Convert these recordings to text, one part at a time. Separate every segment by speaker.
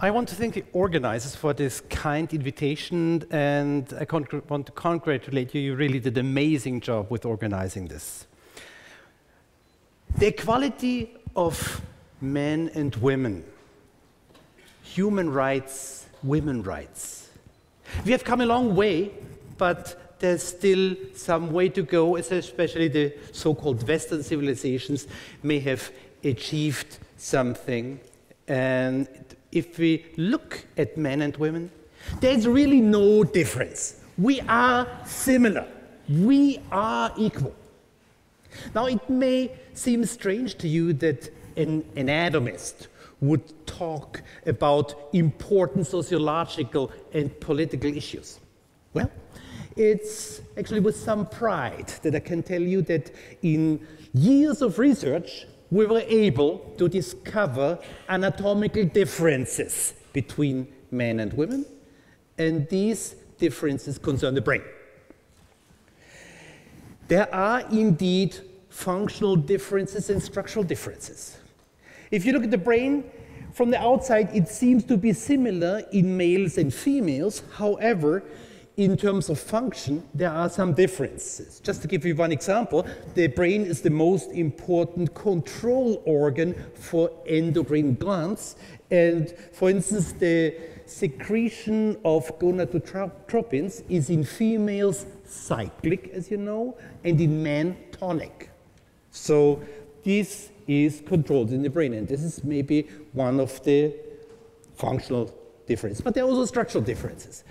Speaker 1: I want to thank the organizers for this kind invitation, and I want to congratulate you. You really did an amazing job with organizing this. The equality of men and women, human rights, women rights. We have come a long way, but there's still some way to go, especially the so called Western civilizations may have achieved something. And if we look at men and women, there's really no difference. We are similar, we are equal. Now, it may seem strange to you that an anatomist would talk about important sociological and political issues. Well, it's actually with some pride that I can tell you that in years of research, we were able to discover anatomical differences between men and women, and these differences concern the brain. There are indeed functional differences and structural differences. If you look at the brain, from the outside, it seems to be similar in males and females. However, in terms of function, there are some differences. Just to give you one example, the brain is the most important control organ for endocrine glands. And for instance, the secretion of gonadotropins is in females cyclic, as you know, and in men tonic. So this is controlled in the brain, and this is maybe one of the functional differences. But there are also structural differences.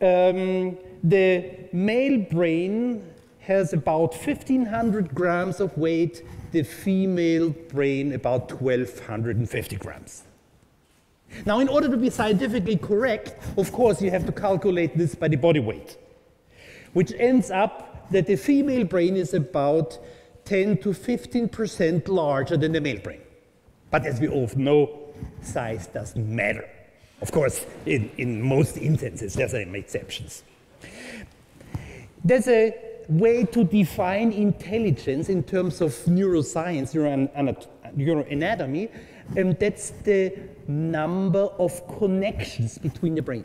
Speaker 1: Um, the male brain has about 1500 grams of weight, the female brain about 1250 grams. Now, in order to be scientifically correct, of course, you have to calculate this by the body weight, which ends up that the female brain is about 10 to 15% larger than the male brain. But as we all know, size doesn't matter. Of course, in, in most instances, there's some exceptions. There's a way to define intelligence in terms of neuroscience, neuroanatomy, and that's the number of connections between the brain,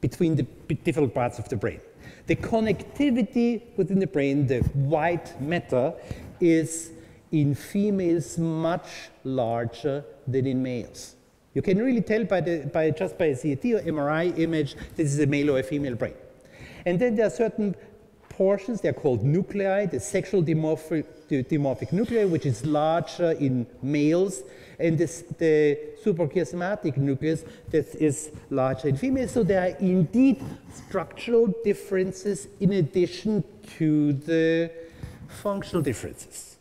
Speaker 1: between the different parts of the brain. The connectivity within the brain, the white matter, is in females much larger than in males. You can really tell by, the, by just by a CT or MRI image this is a male or a female brain. And then there are certain portions, they're called nuclei, the sexual dimorphic, dimorphic nuclei, which is larger in males, and this, the suprachiasmatic nucleus that is larger in females. So there are indeed structural differences in addition to the functional differences.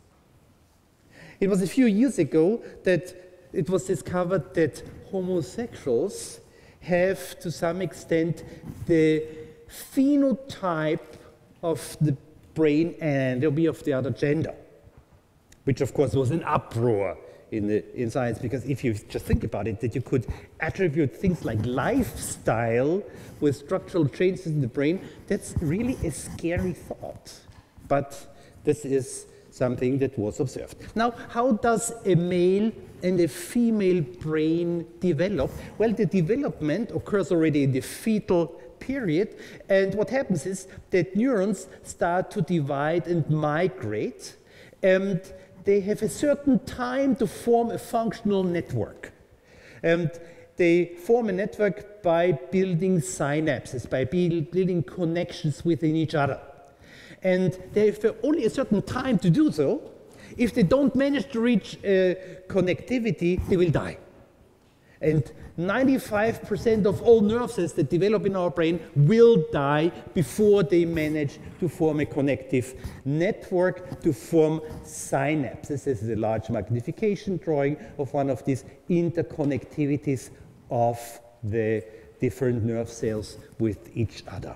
Speaker 1: It was a few years ago that it was discovered that homosexuals have, to some extent, the phenotype of the brain and they'll be of the other gender, which of course was an uproar in, the, in science because if you just think about it, that you could attribute things like lifestyle with structural changes in the brain, that's really a scary thought. But this is something that was observed. Now, how does a male and a female brain develop? Well, the development occurs already in the fetal period, and what happens is that neurons start to divide and migrate, and they have a certain time to form a functional network. And they form a network by building synapses, by building connections within each other. And they have only a certain time to do so, if they don't manage to reach uh, connectivity, they will die. And 95% of all nerve cells that develop in our brain will die before they manage to form a connective network to form synapses. This is a large magnification drawing of one of these interconnectivities of the different nerve cells with each other.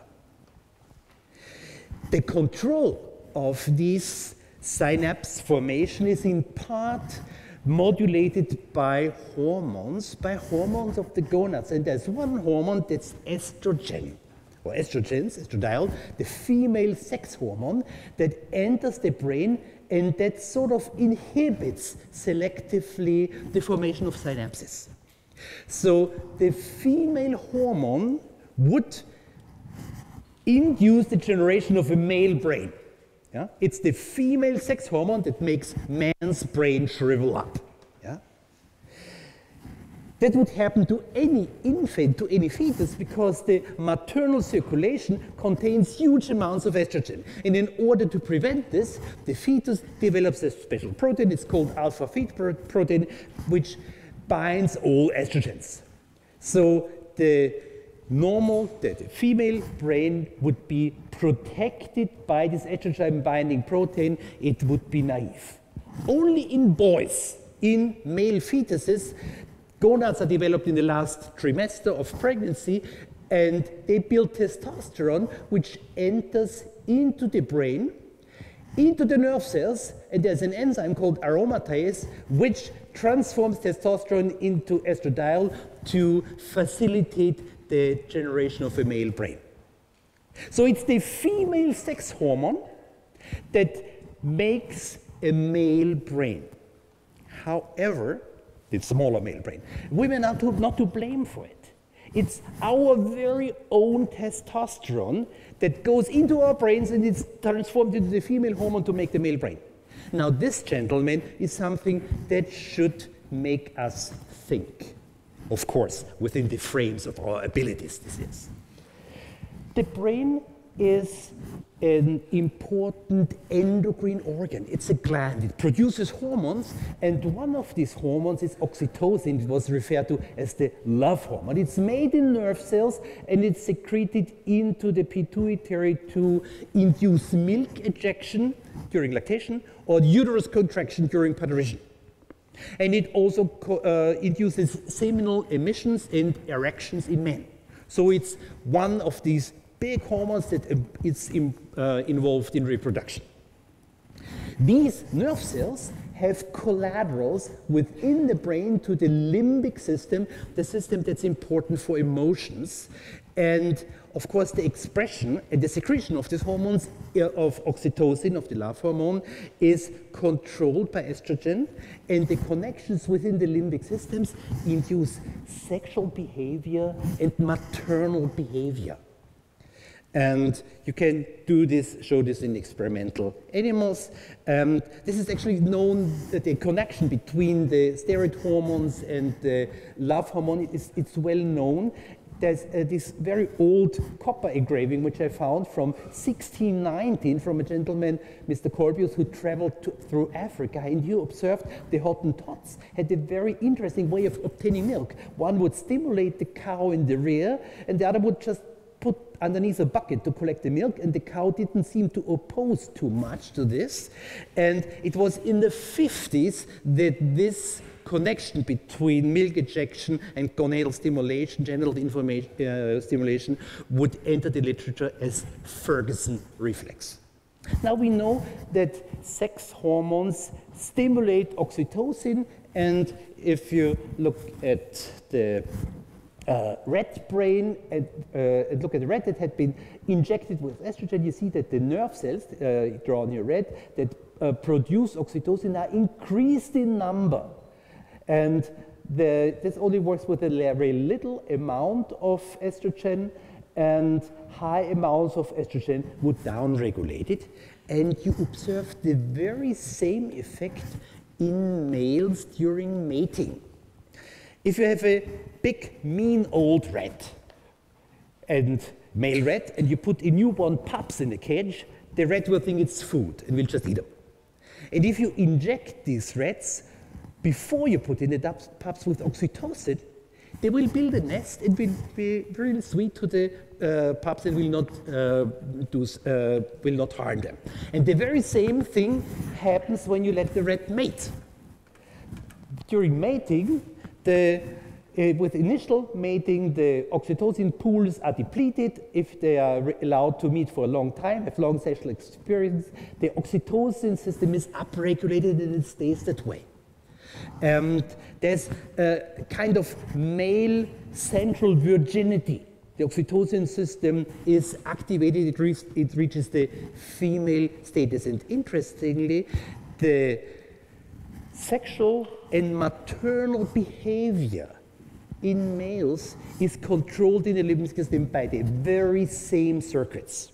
Speaker 1: The control of these synapse formation is in part modulated by hormones, by hormones of the gonads. And there's one hormone that's estrogen, or estrogens, estradiol, the female sex hormone that enters the brain and that sort of inhibits selectively the formation of synapses. So the female hormone would induce the generation of a male brain. Yeah? It's the female sex hormone that makes man's brain shrivel up. Yeah? That would happen to any infant, to any fetus, because the maternal circulation contains huge amounts of estrogen. And in order to prevent this, the fetus develops a special protein, it's called alpha-fetoprotein, which binds all estrogens. So the normal, the, the female brain would be protected by this estrogen binding protein, it would be naive. Only in boys, in male fetuses, gonads are developed in the last trimester of pregnancy and they build testosterone which enters into the brain, into the nerve cells, and there's an enzyme called aromatase which transforms testosterone into estradiol to facilitate the generation of a male brain. So it's the female sex hormone that makes a male brain. However, the smaller male brain. Women are to, not to blame for it. It's our very own testosterone that goes into our brains and it's transformed into the female hormone to make the male brain. Now, this, gentleman, is something that should make us think. Of course, within the frames of our abilities, this is. The brain is an important endocrine organ. It's a gland. It produces hormones, and one of these hormones is oxytocin. It was referred to as the love hormone. It's made in nerve cells, and it's secreted into the pituitary to induce milk ejection during lactation or uterus contraction during parturition. And it also uh, induces seminal emissions and erections in men. So it's one of these big hormones that uh, is in, uh, involved in reproduction. These nerve cells have collaterals within the brain to the limbic system, the system that's important for emotions. And of course, the expression and the secretion of these hormones uh, of oxytocin, of the love hormone, is controlled by estrogen, and the connections within the limbic systems induce sexual behavior and maternal behavior. And you can do this, show this in experimental animals. Um, this is actually known that the connection between the steroid hormones and the love hormone is it's well known. There's uh, this very old copper engraving which I found from 1619 from a gentleman, Mr. Corbius, who traveled to, through Africa and you observed the Hottentots had a very interesting way of obtaining milk. One would stimulate the cow in the rear and the other would just put underneath a bucket to collect the milk, and the cow didn't seem to oppose too much to this. And it was in the 50s that this connection between milk ejection and gonadal stimulation, genital uh, stimulation, would enter the literature as Ferguson reflex. Now we know that sex hormones stimulate oxytocin, and if you look at the uh, rat brain and, uh, and, look at the rat that had been injected with estrogen, you see that the nerve cells uh, drawn here red that uh, produce oxytocin are increased in number. And the, this only works with a very little amount of estrogen and high amounts of estrogen would downregulate it. And you observe the very same effect in males during mating. If you have a big, mean old rat and male rat, and you put a newborn pups in a cage, the rat will think it's food and will just eat them. And if you inject these rats before you put in the pups with oxytocin, they will build a nest and will be very sweet to the uh, pups and will not, uh, do, uh, will not harm them. And the very same thing happens when you let the rat mate. During mating, the, uh, with initial mating, the oxytocin pools are depleted. If they are allowed to meet for a long time, have long sexual experience, the oxytocin system is upregulated and it stays that way. And there's a kind of male central virginity. The oxytocin system is activated, it, re it reaches the female status. And interestingly, the sexual and maternal behavior in males is controlled in the limbic system by the very same circuits.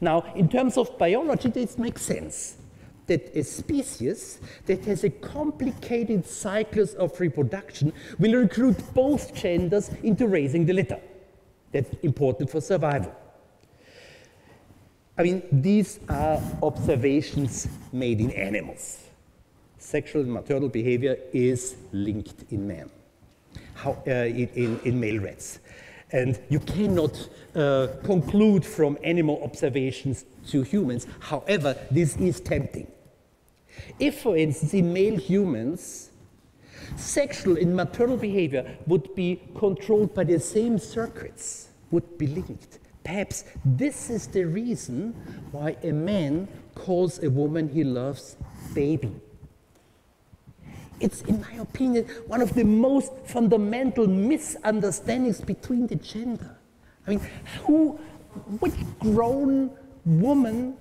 Speaker 1: Now, in terms of biology, this makes sense that a species that has a complicated cycles of reproduction will recruit both genders into raising the litter. That's important for survival. I mean, these are observations made in animals. Sexual and maternal behavior is linked in man, how, uh, in, in, in male rats. And you cannot uh, conclude from animal observations to humans. However, this is tempting. If, for instance, in male humans, sexual and maternal behavior would be controlled by the same circuits, would be linked. Perhaps this is the reason why a man calls a woman he loves baby. It's, in my opinion, one of the most fundamental misunderstandings between the gender. I mean, who, which grown woman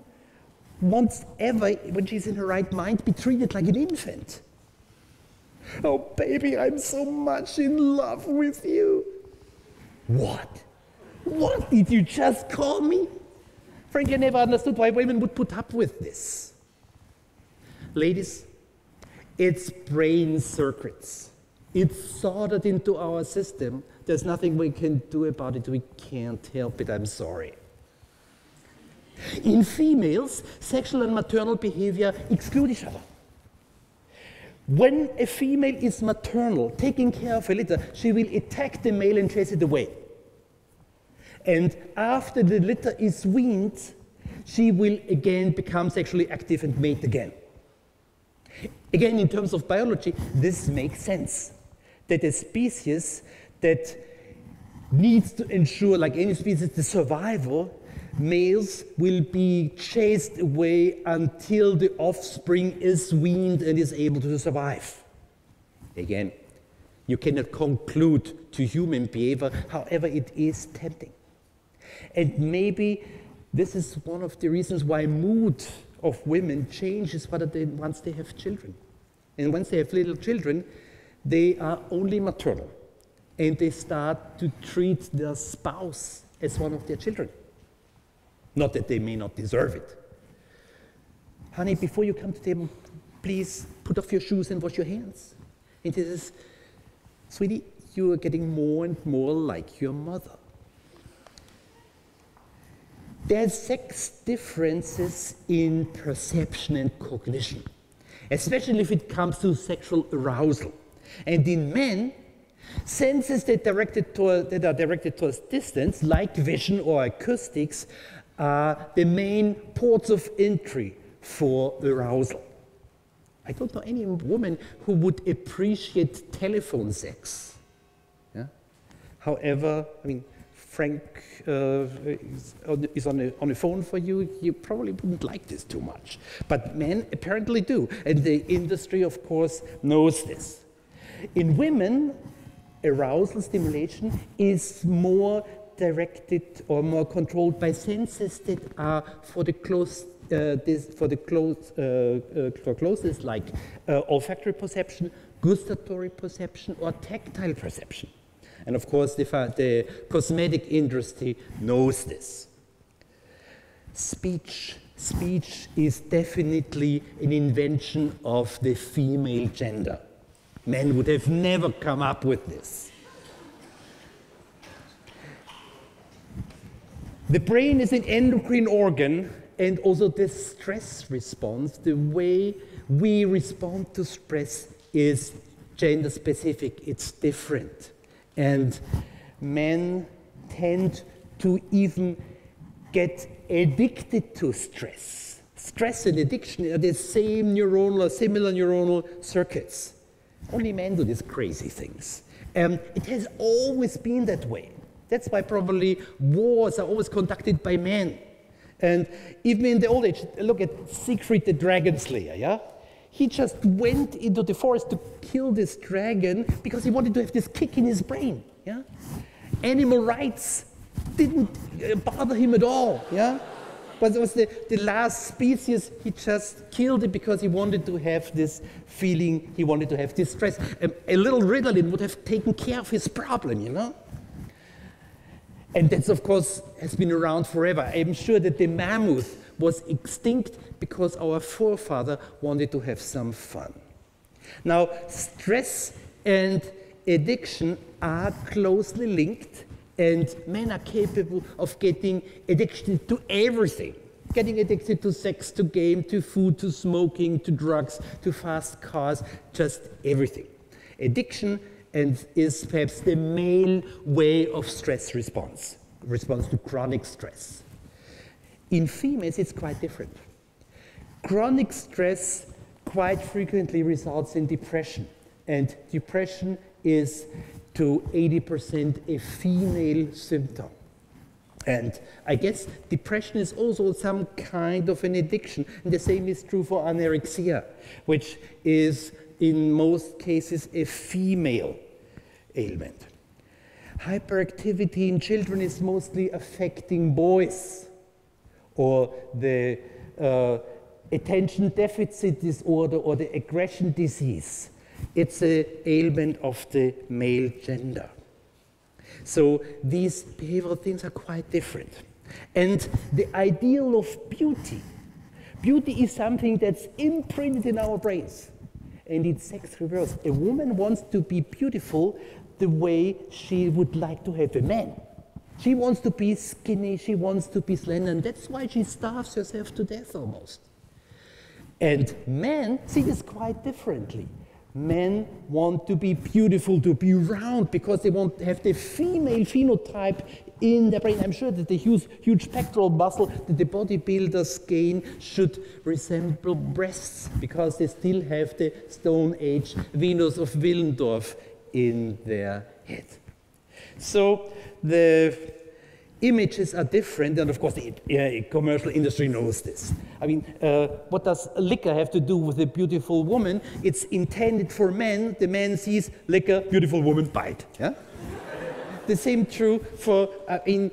Speaker 1: wants ever, when she's in her right mind, be treated like an infant? Oh, baby, I'm so much in love with you. What? What did you just call me? Frankly, I never understood why women would put up with this. Ladies, it's brain circuits. It's sorted into our system. There's nothing we can do about it. We can't help it. I'm sorry. In females, sexual and maternal behavior exclude each other. When a female is maternal, taking care of a litter, she will attack the male and chase it away. And after the litter is weaned, she will again become sexually active and mate again. Again, in terms of biology, this makes sense. That a species that needs to ensure, like any species, the survival, males will be chased away until the offspring is weaned and is able to survive. Again, you cannot conclude to human behavior, however, it is tempting. And maybe this is one of the reasons why mood of women changes once they have children. And once they have little children, they are only maternal. And they start to treat their spouse as one of their children. Not that they may not deserve it. Honey, before you come to table, please put off your shoes and wash your hands. And he says, Sweetie, you are getting more and more like your mother. There are sex differences in perception and cognition, especially if it comes to sexual arousal. And in men, senses that, directed toward, that are directed towards distance, like vision or acoustics, are the main ports of entry for arousal. I don't know any woman who would appreciate telephone sex. Yeah? However, I mean, Frank uh, is, on, a, on a phone for you, you probably wouldn't like this too much. But men apparently do, and the industry, of course, knows this. In women, arousal stimulation is more directed or more controlled by senses that are for the close uh, this, for the close, uh, uh, for closest like uh, olfactory perception, gustatory perception, or tactile perception. And of course, the, the cosmetic industry knows this. Speech. Speech is definitely an invention of the female gender. Men would have never come up with this. The brain is an endocrine organ, and also the stress response, the way we respond to stress is gender specific, it's different. And men tend to even get addicted to stress. Stress and addiction are the same neuronal, similar neuronal circuits. Only men do these crazy things. Um, it has always been that way. That's why probably wars are always conducted by men. And even in the old age, look at Siegfried the Dragon Slayer, yeah? He just went into the forest to kill this dragon because he wanted to have this kick in his brain, yeah? Animal rights didn't uh, bother him at all, yeah? but it was the, the last species, he just killed it because he wanted to have this feeling, he wanted to have this stress. A, a little Ritalin would have taken care of his problem, you know? And that's, of course, has been around forever. I'm sure that the mammoth was extinct because our forefather wanted to have some fun. Now, stress and addiction are closely linked, and men are capable of getting addicted to everything. Getting addicted to sex, to game, to food, to smoking, to drugs, to fast cars, just everything. Addiction and is perhaps the male way of stress response, response to chronic stress. In females, it's quite different. Chronic stress quite frequently results in depression, and depression is to 80% a female symptom. And I guess depression is also some kind of an addiction. And the same is true for anorexia, which is in most cases a female ailment. Hyperactivity in children is mostly affecting boys, or the uh, attention deficit disorder or the aggression disease. It's an ailment of the male gender. So these behavioral things are quite different. And the ideal of beauty, beauty is something that's imprinted in our brains. And it's sex reverse. A woman wants to be beautiful the way she would like to have a man. She wants to be skinny, she wants to be slender, and that's why she starves herself to death almost. And men see this quite differently. Men want to be beautiful, to be round, because they want to have the female phenotype in their brain. I'm sure that the huge, huge pectoral muscle that the bodybuilders gain should resemble breasts, because they still have the Stone Age Venus of Willendorf in their head. So the images are different, and of course the commercial industry knows this. I mean, uh, what does liquor have to do with a beautiful woman? It's intended for men. The man sees liquor, beautiful woman, bite. Yeah? the same true for uh, in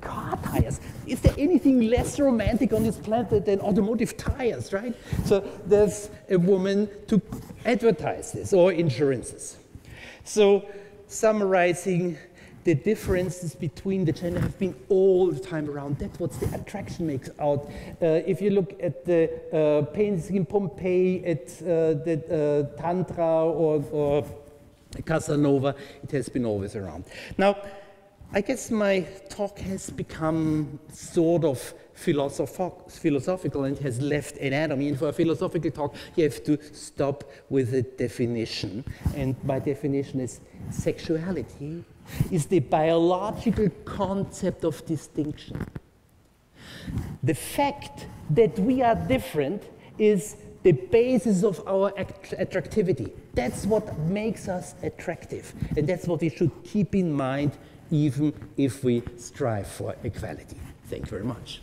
Speaker 1: car tires. Is there anything less romantic on this planet than automotive tires, right? So there's a woman to advertise this or insurances. So summarizing the differences between the gender have been all the time around. That's what the attraction makes out. Uh, if you look at the uh, paintings in Pompeii, at uh, the uh, Tantra or, or, Casanova, it has been always around. Now, I guess my talk has become sort of philosophical and has left anatomy. And for a philosophical talk, you have to stop with a definition. And my definition is sexuality is the biological concept of distinction. The fact that we are different is the basis of our attractivity. That's what makes us attractive. And that's what we should keep in mind even if we strive for equality. Thank you very much.